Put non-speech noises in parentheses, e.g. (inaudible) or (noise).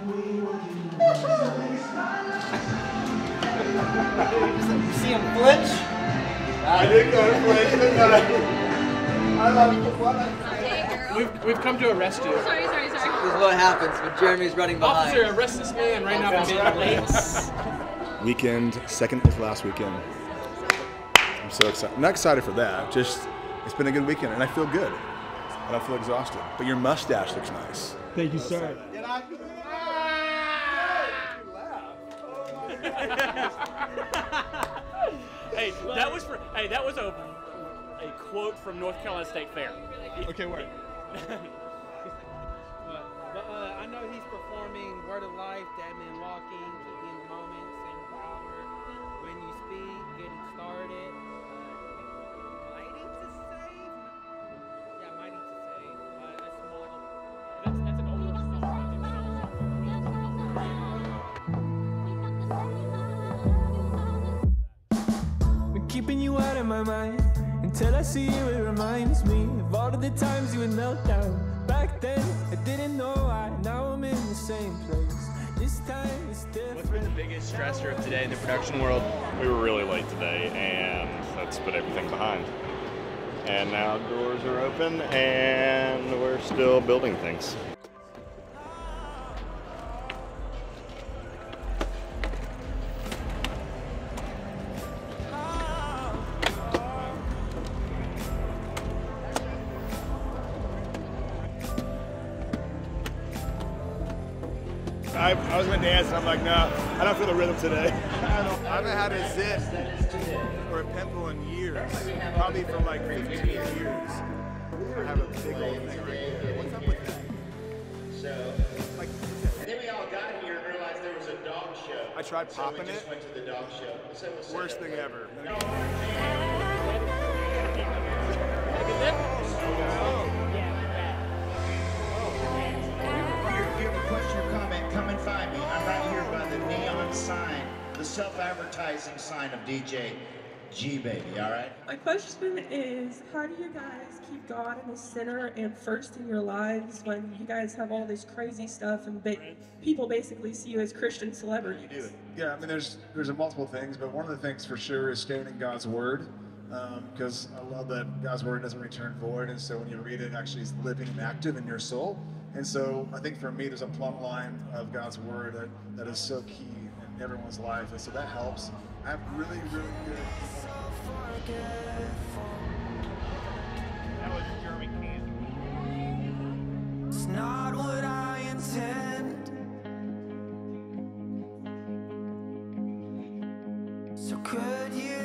See him flinch? I did go to flinch, didn't I? I love We've, we've come to arrest you. Sorry, sorry, sorry. This is what happens when Jeremy's running behind. Officer, arrest this man right now for being late. Weekend, second to last weekend. I'm so excited. I'm not excited for that. Just, it's been a good weekend, and I feel good. I don't feel exhausted. But your mustache looks nice. Thank you, sir. Hey, that was for, hey, that was a a quote from North Carolina State Fair. Okay, wait. (laughs) But, but uh, I know he's performing Word of Life, Dead Man keeping you out of my mind until I see you. It reminds me of all of the times you would melt down. Back then, I didn't know why. Now I'm in the same place. This time it's different. What's been the biggest stressor of today in the production world? We were really late today, and that's put everything behind. And now doors are open, and we're still building things. I, I was going to dance, and I'm like, no, I don't feel the rhythm today. I, don't, I haven't had a zit or a pimple in years, probably for like 15 years. I have a big old thing right here. What's up with that? So, then we all got here and realized there was a dog show. I tried so popping we just it. went to the dog show. So we'll set Worst up thing there. ever. If self-advertising sign of DJ G Baby, all right? My question is, how do you guys keep God in the center and first in your lives when you guys have all this crazy stuff and ba- people basically see you as Christian celebrities? Yeah, I mean, there's there's a multiple things, but one of the things for sure is staying in God's Word, um, because I love that God's Word doesn't return void, and so when you read it, it actually is living and active in your soul. And so I think for me, there's a plumb line of God's Word that, that is so key in everyone's life, and so that helps. I have really, really good. That was Jeremy Cantor. It's not what I intend. So could you